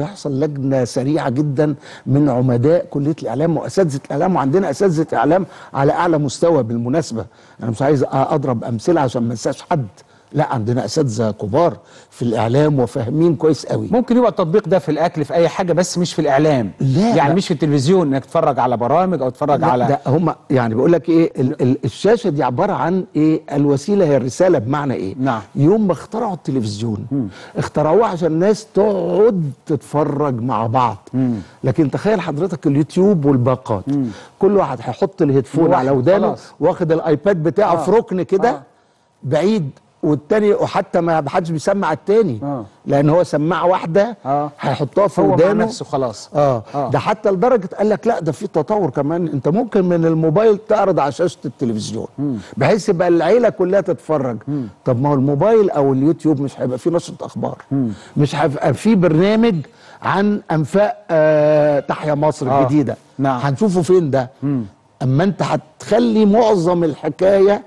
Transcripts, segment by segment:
يحصل لجنة سريعة جدا من عمداء كلية الإعلام وأساتذة الإعلام وعندنا أساتذة اعلام على أعلى مستوى بالمناسبة. أنا مش عايز أضرب أمثلة عشان ما انساش حد. لا عندنا أساتذة كبار في الإعلام وفاهمين كويس قوي ممكن يبقى التطبيق ده في الأكل في أي حاجة بس مش في الإعلام لا، يعني لا. مش في التلفزيون إنك تتفرج على برامج أو تتفرج لا على ده هم يعني بيقول لك إيه ال ال الشاشة دي عبارة عن إيه الوسيلة هي الرسالة بمعنى إيه نعم. يوم ما اخترعوا التلفزيون اخترعوه عشان الناس تقعد تتفرج مع بعض لكن تخيل حضرتك اليوتيوب والباقات كل واحد هيحط الهيدفون على ودانه. واخد الآيباد بتاعه آه. في ركن كده آه. بعيد والتاني وحتى ما حدش بيسمع التاني. آه. لأن هو سماعه واحدة آه. هيحطها في هو مع ودانه. نفسه خلاص. آه, آه. ده حتى لدرجة قال لك لا ده في تطور كمان. انت ممكن من الموبايل تعرض على شاشة التلفزيون. بحيث يبقى العيلة كلها تتفرج. طب ما هو الموبايل أو اليوتيوب مش هيبقى فيه نشرة أخبار. مش هيبقى فيه برنامج عن أنفاق آه تحيا مصر آه. الجديدة. نعم. هنشوفه فين ده؟ أما أنت هتخلي معظم الحكاية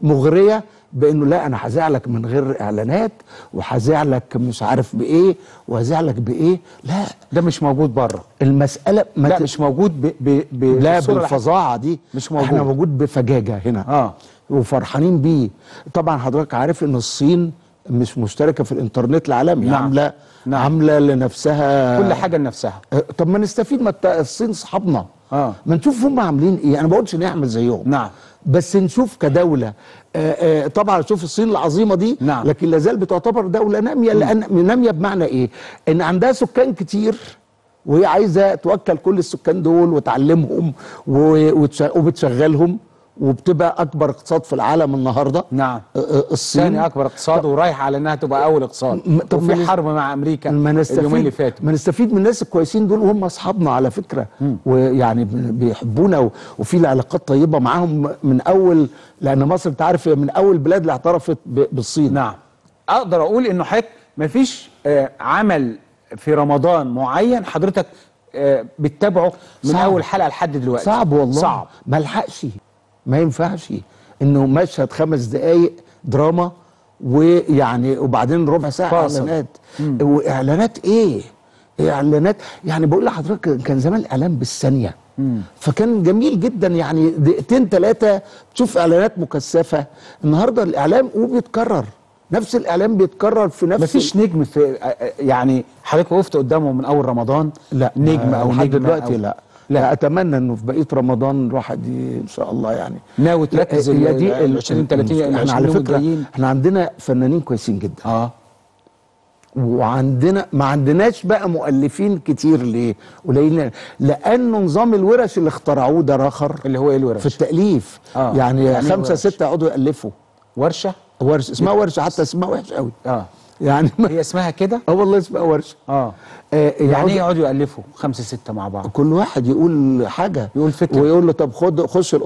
مغرية بإنه لا أنا هذيع لك من غير إعلانات وهذيع لك مش عارف بإيه وهذيع لك بإيه؟ لا ده مش موجود بره. المسألة ما لا مش موجود ب ب ب لا بالفظاعة دي مش موجود. إحنا موجود. بفجاجة هنا. آه. وفرحانين بيه. طبعا حضرتك عارف إن الصين مش مشتركة في الإنترنت العالمي. نعم. عاملة نعم. عاملة لنفسها كل حاجة لنفسها. آه، طب ما نستفيد ما الصين صحابنا. آه. ما نشوف هم عاملين إيه. أنا ما بقولش نعمل زيهم. نعم. بس نشوف كدولة. آه، آه، طبعا شوف الصين العظيمة دي. نعم. لكن لازال بتعتبر دولة نامية. لأن نامية بمعنى إيه؟ إن عندها سكان كتير وهي عايزة توكل كل السكان دول وتعلمهم وبتشغلهم. وبتبقى أكبر اقتصاد في العالم النهارده. نعم. الصين. ثاني أكبر اقتصاد ورايح على إنها تبقى أول اقتصاد. م- طب وفي حرب مع أمريكا اليومين اللي فاتوا. ما نستفيد من الناس الكويسين دول وهم أصحابنا على فكرة. ويعني ب- بيحبونا وفي علاقات طيبة معاهم من أول لأن مصر أنت عارف من أول البلاد اللي اعترفت بالصين. نعم. أقدر أقول إنه حضرتك مفيش آه عمل في رمضان معين حضرتك آه بتتابعه من صعب. أول حلقة لحد دلوقتي. صعب والله. صعب. ما لحقش. ما ينفعش انه مشهد خمس دقايق دراما ويعني وبعدين ربع ساعة فاصل. إعلانات. وإعلانات إيه؟ إعلانات يعني بقول لحضرتك كان زمان الإعلان بالثانية. فكان جميل جدا يعني دقيقتين ثلاثة تشوف إعلانات مكثفة. النهارده الاعلام وبيتكرر. نفس الإعلان بيتكرر في نفس مفيش نجم في آه، آه، يعني حضرتك وقفت قدامه من أول رمضان؟ لا نجم أو لحد نجم دلوقتي لا. لا. أتمنى إنه في بقية رمضان الواحد إن شاء الله يعني. ناوي تركز هي ال- ال 20 30 ال إحنا 20 على فكرة. إحنا عندنا فنانين كويسين جدا. آه. وعندنا ما عندناش بقى مؤلفين كتير ليه؟ قليلين. لأنه نظام الورش اللي اخترعوه ده رخر اللي هو إيه الورش؟ في التأليف. آه. يعني, يعني إيه خمسة؟ ستة يقعدوا يألفوا. ورشة؟ ورش اسمها ورشه حتى اسمها وحش قوي. آه. يعني ما- هي اسمها كده؟ آه والله اسمها ورشة. آه. آه يعني يقعدوا- إيه يقعدوا يألفوا خمسة ستة مع بعض؟ كل واحد يقول حاجة. يقول فكرة. ويقول له طب خد خش